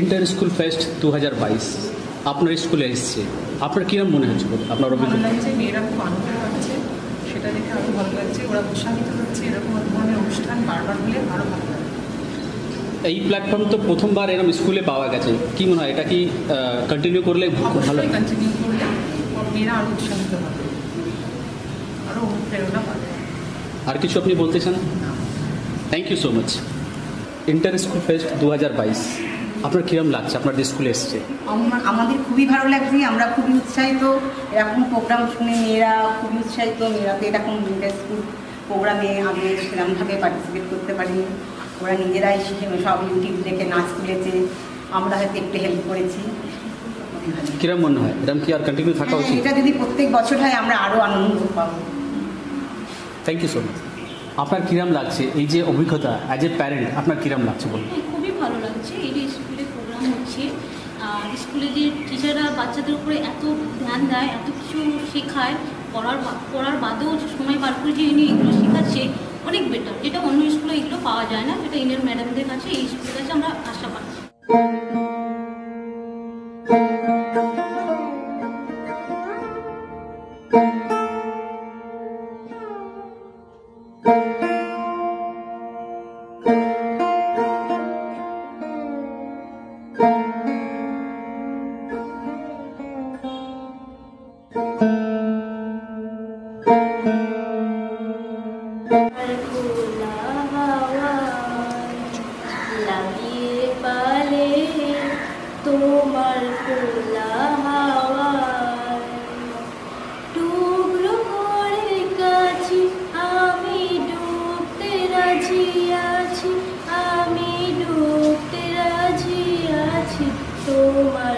Inter school fest দু হাজার বাইশ আপনার স্কুলে এসছে। আপনার কিরম মনে হচ্ছে? বলুন? আপনার অভিজ্ঞতা? মেয়েরা খুব আনন্দ পাচ্ছে। সেটা দেখে আরও ভালো লাগছে ওরা উৎসাহিত হচ্ছে। এরকম ধরনের অনুষ্ঠান বারবার হলে আরও ভালো লাগে। এই প্ল্যাটফর্ম তো প্রথমবার এরকম স্কুলে পাওয়া গেছে। কি মনে হয় এটা কি কন্টিনিউ করলে ভালো অবশ্যই কন্টিনিউ করলে মেয়েরা আরও উৎসাহিত হবে। আরও অনুপ্রেরণা পাবে। আর কিছু আপনি বলতে চান? Thank you so much inter school fest দু হাজার বাইশ আপনার কিরম লাগছে? আপনার স্কুলে এসছে? আমা- আমাদের খুবই ভালো লাগছে আমরা খুবই উৎসাহিত। এরকম প্রোগ্রাম শুনে মেয়েরা খুবই উৎসাহিত মেয়েরা তো এরকম স্কুল প্রোগ্রামে আগে সেরকমভাবে পার্টিসিপেট করতে পারিনি। ওরা নিজেরাই শিখে সব ইউটিউব দেখে নাচ তুলেছে। আমরা হয়তো একটু হেল্প করেছি। কিরম মনে হয়? এরকম কি আর কন্টিনিউ থাকা হ্যাঁ, উচিত? এটা যদি প্রত্যেক বছর হয় আমরা আরও আনন্দ পাবো। থ্যাংক ইউ সো মাচ আপনার কিরম লাগছে? এই যে অভিজ্ঞতা অ্যাজ এ প্যারেন্ট আপনার কিরম লাগছে বলুন? ভালো লাগছে। এই যে স্কুলে প্রোগ্রাম হচ্ছে আর স্কুলে যে টিচাররা বাচ্চাদের উপরে এত ধ্যান দেয়, এত কিছু শেখায়, পড়ার পড়ার বাদেও সময় বার করে যে ইনি এগুলো শেখাচ্ছে, অনেক বেটার যেটা অন্য স্কুলে এগুলো পাওয়া যায় না, যেটা ইনের ম্যাডামদের কাছে, এই স্কুলের কাছে তোমার খোলা হাওয়ায় টুকরো করে কাছি আমি ডুবতে রাজি আছি আমি ডুবতে রাজি তোমার